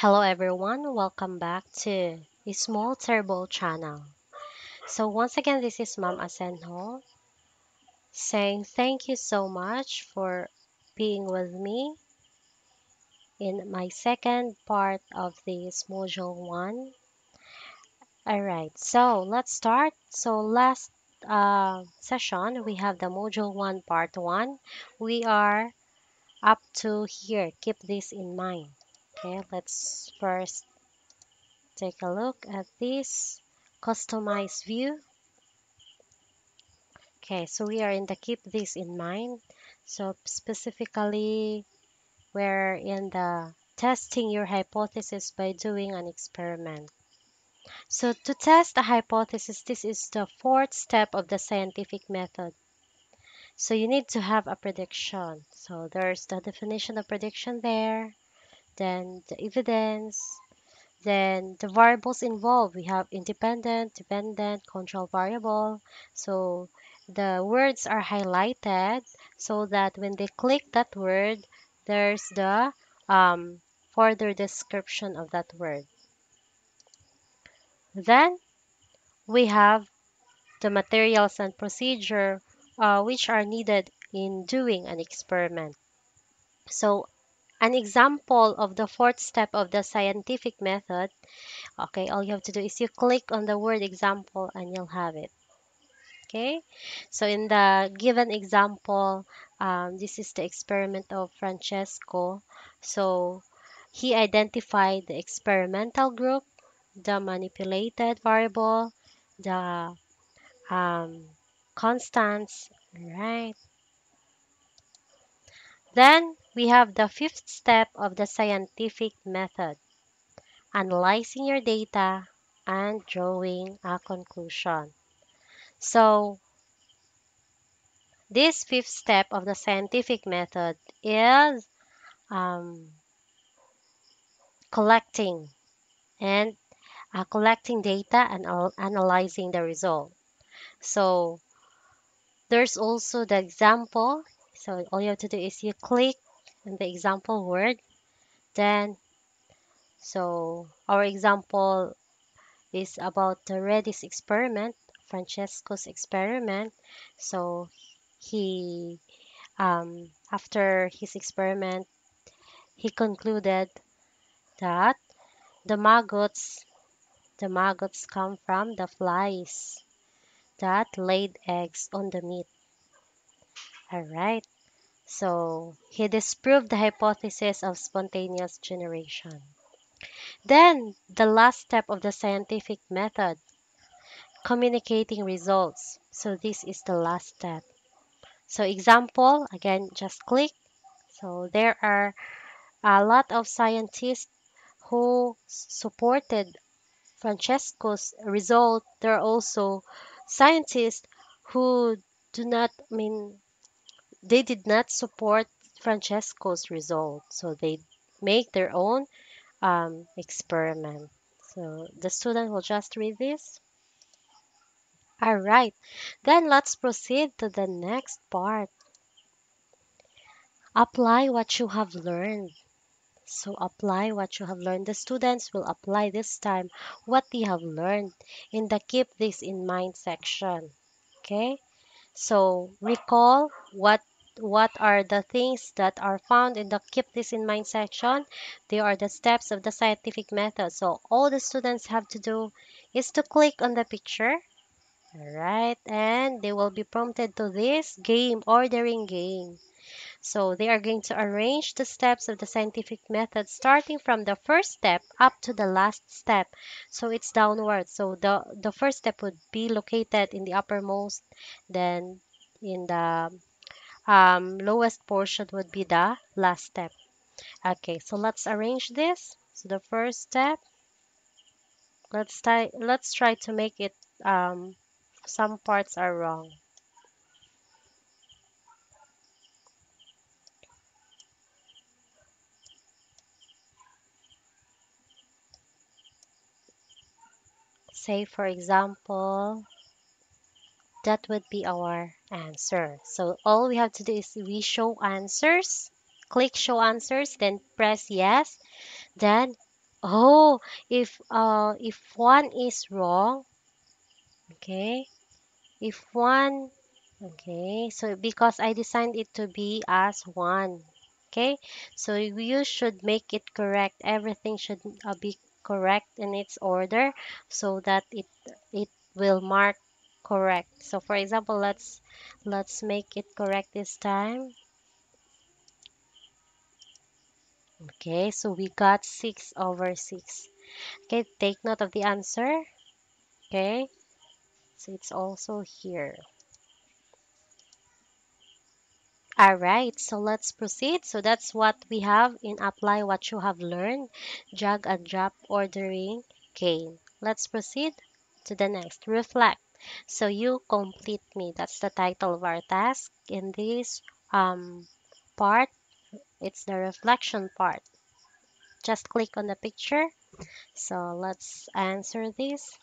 Hello everyone, welcome back to Ismol Teribol channel. So once again, this is Mom Asenho saying thank you so much for being with me in my second part of this module one. Alright, so let's start. So last uh, session, we have the module one part one. We are up to here. Keep this in mind. Okay, let's first take a look at this customized view. Okay, so we are in the keep this in mind. So specifically, we're in the testing your hypothesis by doing an experiment. So to test a hypothesis, this is the fourth step of the scientific method. So you need to have a prediction. So there's the definition of prediction there, then the evidence, then the variables involved, we have independent, dependent, control variable. So the words are highlighted so that when they click that word, there's the um, further description of that word. Then we have the materials and procedure uh, which are needed in doing an experiment. So an example of the fourth step of the scientific method, okay, all you have to do is you click on the word example and you'll have it. Okay, so in the given example, um, this is the experiment of Francesco. So he identified the experimental group, the manipulated variable, the um, constants, right? Then we have the fifth step of the scientific method, analyzing your data and drawing a conclusion. So this fifth step of the scientific method is um, collecting and uh, collecting data and al- analyzing the result. So there's also the example. So all you have to do is you click the example word, then so our example is about the Redi's experiment, Francesco's experiment. So he um, after his experiment, he concluded that the maggots the maggots come from the flies that laid eggs on the meat. Alright, so he disproved the hypothesis of spontaneous generation. Then, the last step of the scientific method, communicating results. So this is the last step. So example, again, just click. So there are a lot of scientists who supported Francesco's result. There are also scientists who do not mean they did not support Francesco's result, so they make their own um, experiment. So the student will just read this. All right, then let's proceed to the next part. Apply what you have learned. So apply what you have learned. The students will apply this time what they have learned in the keep this in mind section. Okay? So recall what what are the things that are found in the keep this in mind section. They are the steps of the scientific method. So all the students have to do is to click on the picture. Alright, and they will be prompted to this game, ordering game. So they are going to arrange the steps of the scientific method starting from the first step up to the last step. So it's downward. So the, the first step would be located in the uppermost, then in the um, lowest portion would be the last step. Okay, so let's arrange this. So the first step, let's try, let's try to make it, um, some parts are wrong. Say, for example, that would be our answer. So all we have to do is we show answers, click show answers, then press yes. Then Oh, if uh if one is wrong, okay. If one, okay. So because I designed it to be as one, okay. So you should make it correct. Everything should uh, be correct in its order so that it it will mark correct. So for example, let's let's make it correct this time. Okay, so we got 6 over 6. Okay, take note of the answer. Okay, so it's also here. All right, so let's proceed. So that's what we have in apply what you have learned, drag and drop ordering game. Let's proceed to the next, reflect. So you complete me. That's the title of our task in this um, part. It's the reflection part. Just click on the picture. So let's answer this.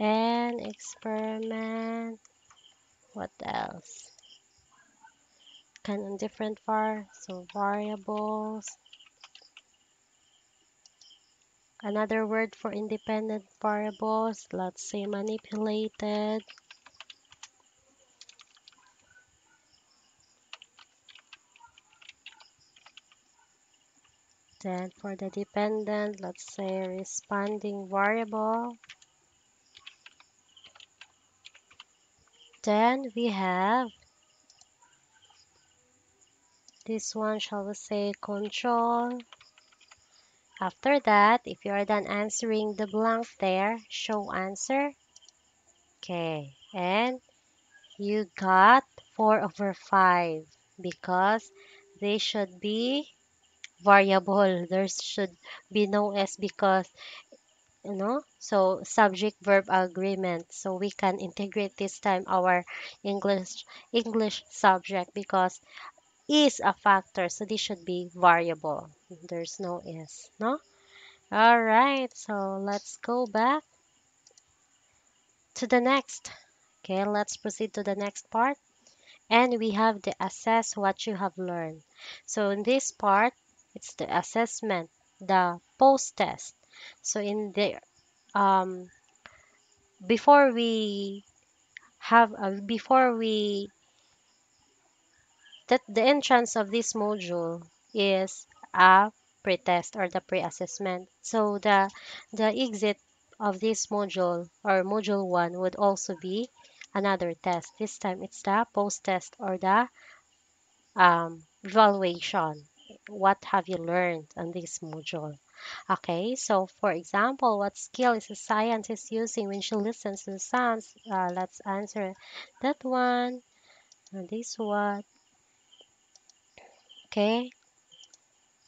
And experiment. What else? Kind of different var. So variables. Another word for independent variables. Let's say manipulated. Then for the dependent, let's say responding variable. Then we have this one, shall we say control. After that, if you are done answering the blank there, show answer. Okay, and you got 4 over 5 because they should be variable. There should be no S because you know so subject verb agreement so we can integrate this time our english english subject because is a factor so this should be variable. There's no is no? All right so let's go back to the next. Okay let's proceed to the next part. And we have the assess what you have learned. So in this part it's the assessment the post test so in the um, before we have uh, before we that the entrance of this module is a pre-test or the pre-assessment so the the exit of this module or module 1 would also be another test this time it's the post-test or the um, evaluation what have you learned on this module Okay, so for example, what skill is a scientist using when she listens to the sounds? Uh, let's answer that one and this one. Okay,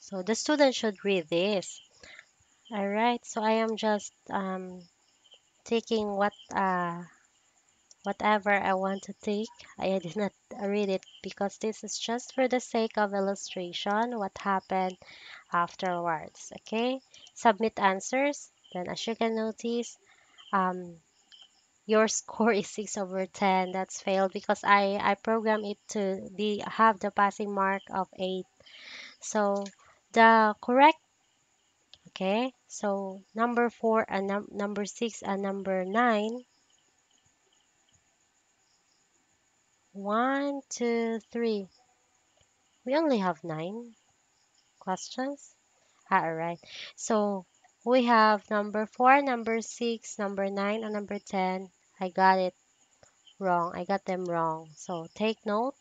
so the student should read this. All right, so I am just um, taking what uh, whatever I want to take. I did not read it because this is just for the sake of illustration. What happened afterwards? Okay, submit answers. Then, as you can notice, um, your score is 6 over 10 that's failed because I, I program it to be have the passing mark of 8 so the correct okay so number 4 and num number 6 and number 9 one two three. We only have 9 questions? Ah, all right. So we have number 4 number 6 number 9 and number 10 I got it wrong. I got them wrong. So take note.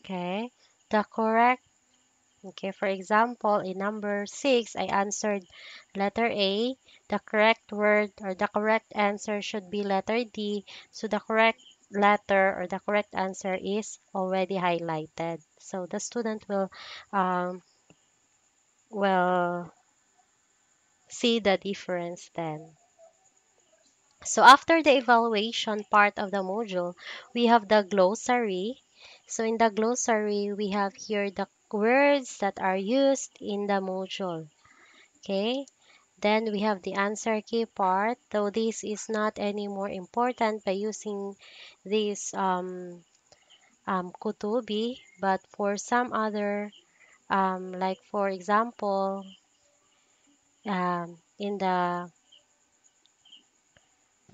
Okay. The correct, okay, for example, in number six, I answered letter A. The correct word or the correct answer should be letter D. So the correct letter or the correct answer is already highlighted. So the student will um, will see the difference then. So after the evaluation part of the module, we have the glossary. So in the glossary, we have here the words that are used in the module. Okay. Then we have the answer key part, though this is not any more important by using this um, um, Kotobee, but for some other, um, like for example, um, in the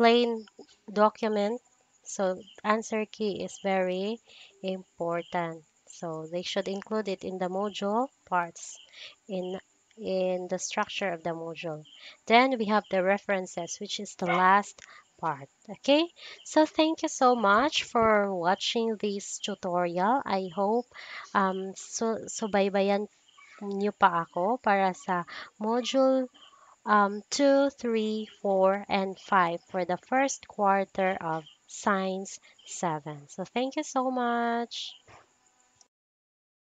plain document. So answer key is very important. So they should include it in the module parts in in the structure of the module. Then we have the references, which is the last part. Okay, so thank you so much for watching this tutorial. I hope um, so, subaybayan niyo pa ako para sa module um, 2, 3, 4, and 5 for the first quarter of Science 7. So thank you so much.